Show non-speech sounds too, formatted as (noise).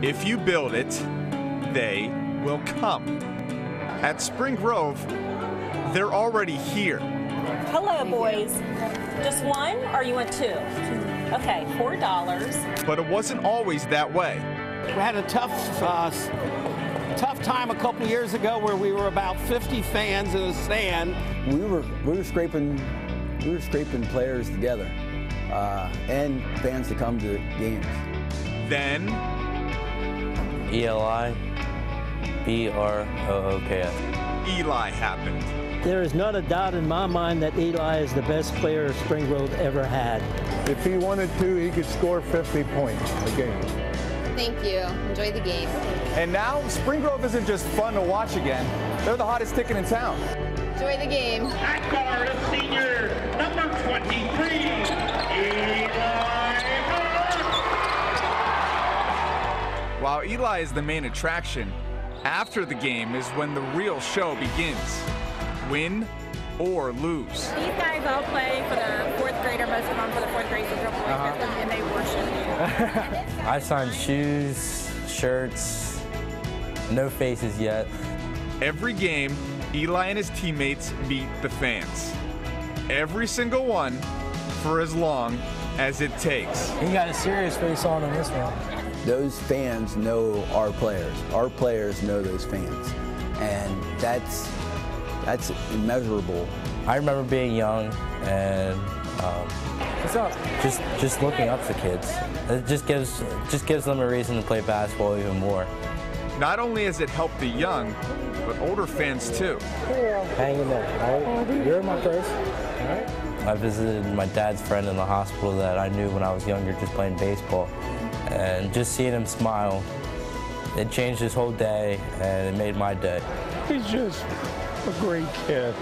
If you build it, they will come. At Spring Grove, they're already here. Hello, boys. Just one, or you want two? Okay, four dollars. But it wasn't always that way. We had a tough, uh, tough time a couple years ago where we were about 50 fans in the stand. We were we were scraping we were scraping players together uh, and fans to come to games. Then E L I B R O O K S. Eli happened. There is not a doubt in my mind that Eli is the best player Spring Grove ever had. If he wanted to, he could score 50 points a game. Thank you. Enjoy the game. And now, Spring Grove isn't just fun to watch again. They're the hottest ticket in town. Enjoy the game. At guard, a senior, number 23, Eli While Eli is the main attraction, after the game is when the real show begins. Win or lose. These guys all play for the fourth grader, most of them for the fourth grade Central Boys Uh-huh. And they worship you. (laughs) I signed shoes, shirts, no faces yet. Every game, Eli and his teammates meet the fans. Every single one for as long as it takes. He got a serious face on in this one. Those fans know our players. Our players know those fans, and that's that's immeasurable. I remember being young and um, What's up? just just looking up to kids. It just gives just gives them a reason to play basketball even more. Not only has it helped the young, but older fans too. Hang in there, all right? You're my first, all right? I visited my dad's friend in the hospital that I knew when I was younger, just playing baseball, and just seeing him smile, it changed his whole day, and it made my day. He's just a great kid.